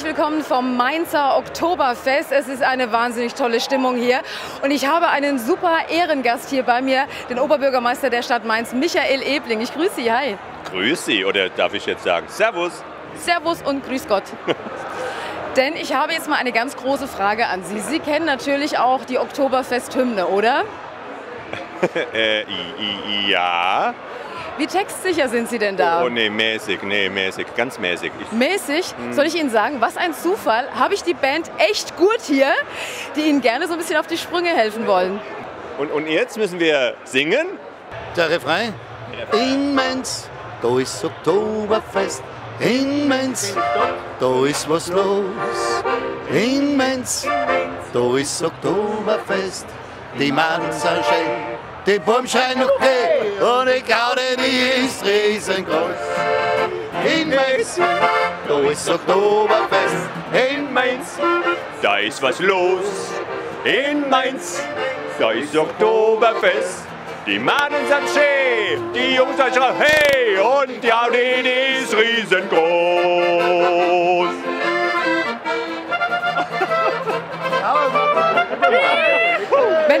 Herzlich willkommen vom Mainzer Oktoberfest. Es ist eine wahnsinnig tolle Stimmung hier. Und ich habe einen super Ehrengast hier bei mir, den Oberbürgermeister der Stadt Mainz, Michael Ebling. Ich grüße Sie. Hi. Grüß Sie, oder darf ich jetzt sagen Servus? Servus und Grüß Gott. Denn ich habe jetzt mal eine ganz große Frage an Sie. Sie kennen natürlich auch die Oktoberfest-Hymne, oder? äh, ja. Wie textsicher sind Sie denn da? Oh, nee, mäßig, nee, mäßig, ganz mäßig. Ich, Mäßig? Soll ich Ihnen sagen, was ein Zufall, habe ich die Band echt gut hier, die Ihnen gerne so ein bisschen auf die Sprünge helfen wollen. und, und jetzt müssen wir singen? Der Refrain. In Mainz, da ist Oktoberfest. In Mainz, da ist was los. In Mainz, da ist Oktoberfest. Die sind schön, die Baum scheint okay und die Gaude, die ist riesengroß. In Mainz, da ist Oktoberfest. In Mainz, da ist was los. In Mainz, da ist Oktoberfest. Die Mannen sind schön, die Jungs sind schreien, hey, und die Audi, die ist riesengroß.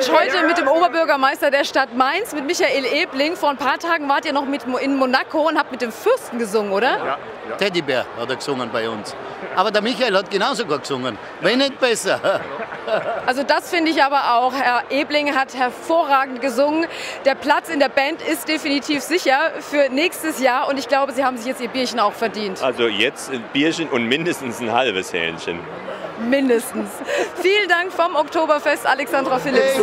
Mensch, heute mit dem Oberbürgermeister der Stadt Mainz, mit Michael Ebling. Vor ein paar Tagen wart ihr noch mit, in Monaco und habt mit dem Fürsten gesungen, oder? Teddybär hat er gesungen bei uns. Aber der Michael hat genauso gut gesungen. Wenn nicht besser. Also das finde ich aber auch. Herr Ebling hat hervorragend gesungen. Der Platz in der Band ist definitiv sicher für nächstes Jahr und ich glaube, Sie haben sich jetzt Ihr Bierchen auch verdient. Also jetzt ein Bierchen und mindestens ein halbes Hähnchen mindestens. Vielen Dank vom Oktoberfest, Alexandra Philips.